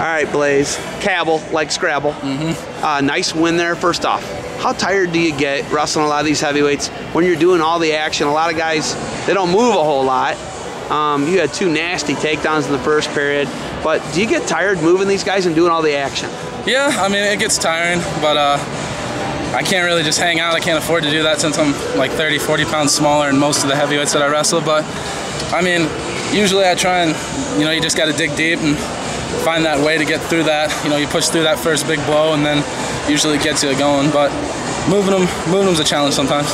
All right, Blaze. Cabell, like Scrabble. Mm-hmm. Uh, nice win there, first off. How tired do you get wrestling a lot of these heavyweights when you're doing all the action? A lot of guys, they don't move a whole lot. Um, you had two nasty takedowns in the first period, but do you get tired moving these guys and doing all the action? Yeah, I mean, it gets tiring, but uh, I can't really just hang out. I can't afford to do that since I'm like 30, 40 pounds smaller than most of the heavyweights that I wrestle. But I mean, usually I try and, you know, you just got to dig deep and find that way to get through that. You know, you push through that first big blow and then usually it gets you going. But moving them, moving them's a challenge sometimes.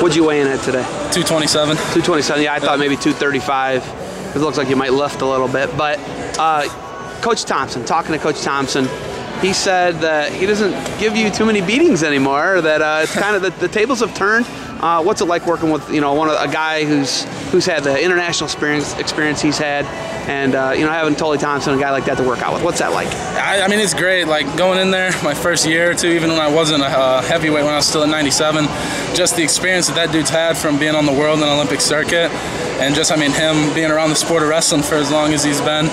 What'd you weigh in at today? 227. 227. Yeah, I thought maybe 235. It looks like you might lift a little bit. But uh, Coach Thompson, talking to Coach Thompson, he said that he doesn't give you too many beatings anymore. That uh, it's kind of the, the tables have turned. Uh, what's it like working with you know one of, a guy who's who's had the international experience experience he's had, and uh, you know having Tolly Thompson, a guy like that to work out with. What's that like? I, I, mean, it's great. Like going in there my first year or two, even when I wasn't a uh, heavyweight, when I was still at 97, just the experience that that dude's had from being on the world and Olympic circuit, and just I mean him being around the sport of wrestling for as long as he's been.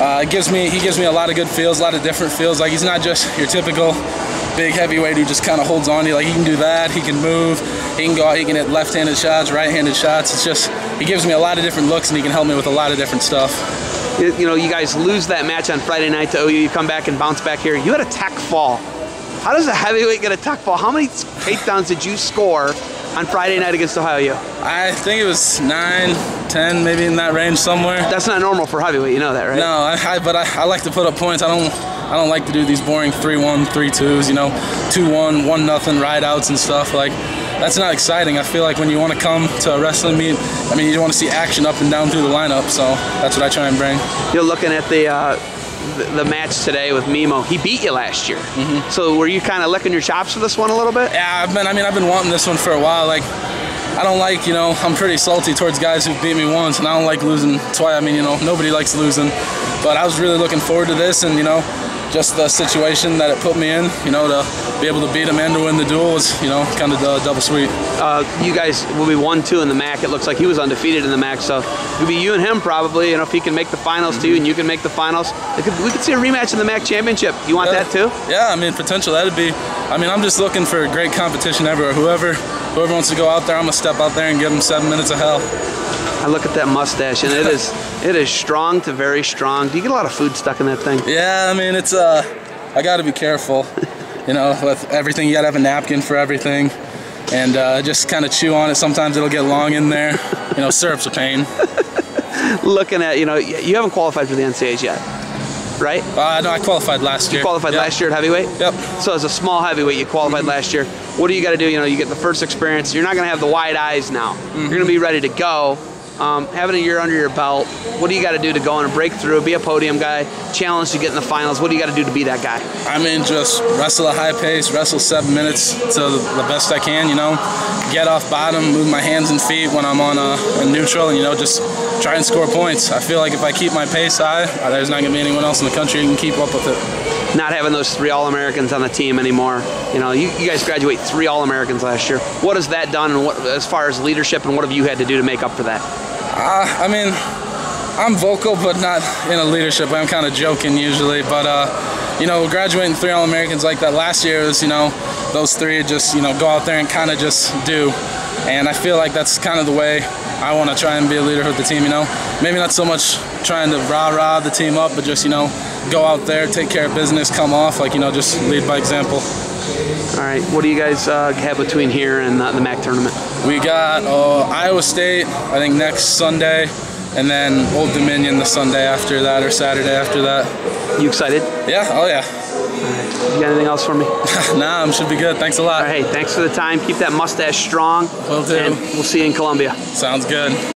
Uh, gives me he gives me a lot of good feels, a lot of different feels. Like he's not just your typical big heavyweight who just kind of holds on to you. Like he can do that, he can move, he can go he can hit left-handed shots, right-handed shots. It's just he gives me a lot of different looks and he can help me with a lot of different stuff. You know, you guys lose that match on Friday night to OU. You come back and bounce back here. You had a tech fall. How does a heavyweight get a tech fall? How many takedowns did you score on Friday night against Ohio I think it was nine, ten, maybe in that range somewhere. That's not normal for heavyweight. You know that, right? No, I, I, but I, I, like to put up points. I don't. I don't like to do these boring 3-1, 3-2s. You know, 2-1, one nothing ride outs and stuff like. That's not exciting. I feel like when you want to come to a wrestling meet, I mean, you want to see action up and down through the lineup. So that's what I try and bring. You're looking at the. Uh the, match today with Mimo. He beat you last year. Mm-hmm. So were you kind of licking your chops for this one a little bit? Yeah, I've been. I mean, I've been wanting this one for a while. Like, I don't like, you know, I'm pretty salty towards guys who beat me once, and I don't like losing twice. I mean, you know, nobody likes losing. But I was really looking forward to this, and you know, just the situation that it put me in, you know, to be able to beat him and to win the duel was, you know, kind of the double sweet. Uh, you guys will be one two in the MAC. It looks like he was undefeated in the MAC, so it'll be you and him probably. You know, if he can make the finals mm-hmm. too, and you can make the finals, could, we could see a rematch in the MAC championship. You want yeah. that too? Yeah, I mean, potential that'd be. I mean, I'm just looking for great competition everywhere. Whoever, whoever wants to go out there, I'm gonna step out there and give them seven minutes of hell. I look at that mustache, and it is it is strong to very strong. Do you get a lot of food stuck in that thing? Yeah, I mean, it's uh I got to be careful. you know, with everything, you got to have a napkin for everything. And uh, just kind of chew on it. Sometimes it'll get long in there. You know, syrup's a pain. Looking at, you know, you haven't qualified for the NCAAs yet, right? Uh, no, I qualified last year. You qualified yep. last year at heavyweight? Yep. So as a small heavyweight, you qualified mm-hmm. last year. What do you got to do? You know, you get the first experience. You're not going to have the wide eyes now. Mm-hmm. You're going to be ready to go. Um, having a year under your belt, what do you got to do to go in and break through, be a podium guy, challenge to get in the finals? What do you got to do to be that guy? I mean, just wrestle a high pace, wrestle seven minutes to the best I can, you know, get off bottom, move my hands and feet when I'm on a, a neutral, and, you know, just try and score points. I feel like if I keep my pace high, uh, there's not going to be anyone else in the country who can keep up with it. Not having those three All Americans on the team anymore. You know, you, you guys graduate three All Americans last year. What has that done, and what, as far as leadership, and what have you had to do to make up for that? Uh, I mean, I'm vocal, but not in a leadership. I'm kind of joking usually, but uh, you know, graduating three All Americans like that last year was, you know, those three just, you know, go out there and kind of just do. And I feel like that's kind of the way I want to try and be a leader with the team. You know, maybe not so much trying to rah rah the team up, but just you know, go out there, take care of business, come off, like you know, just lead by example. All right, what do you guys uh, have between here and uh, the MAC tournament? We got uh, Iowa State, I think next Sunday, and then Old Dominion the Sunday after that or Saturday after that. You excited? Yeah, oh yeah. You got anything else for me? nah, I'm should be good. Thanks a lot. All right, hey, thanks for the time. Keep that mustache strong. Will do. And we'll see you in Columbia. Sounds good.